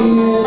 Amen.